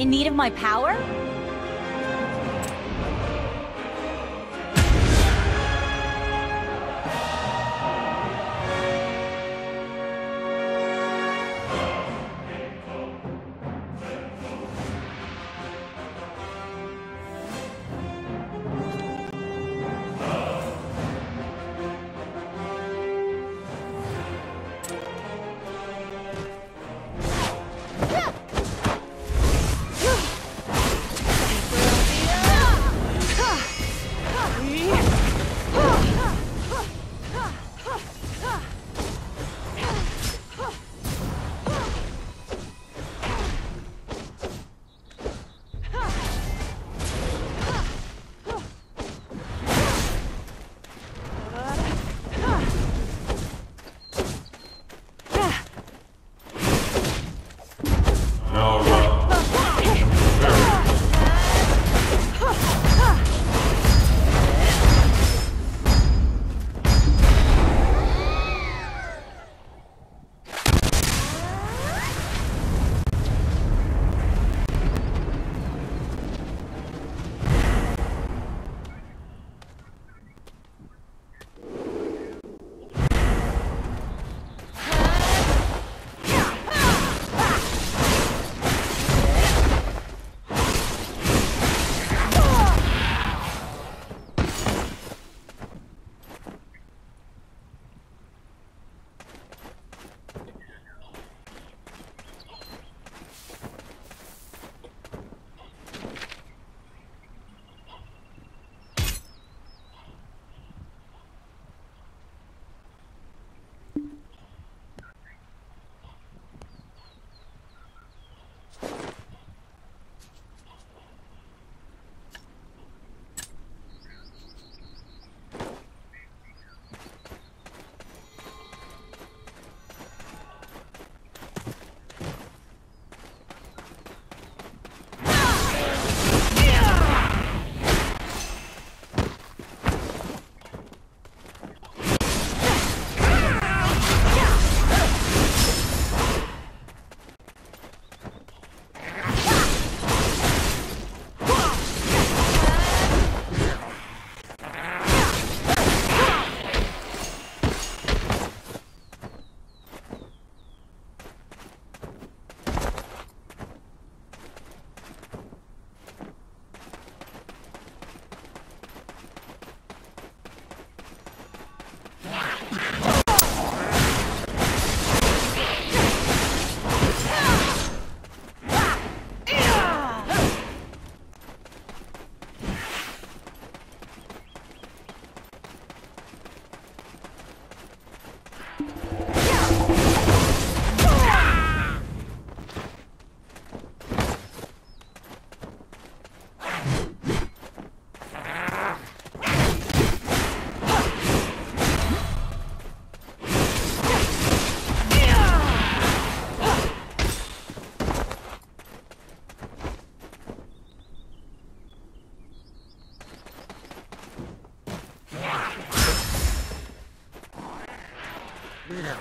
In need of my power? 注意点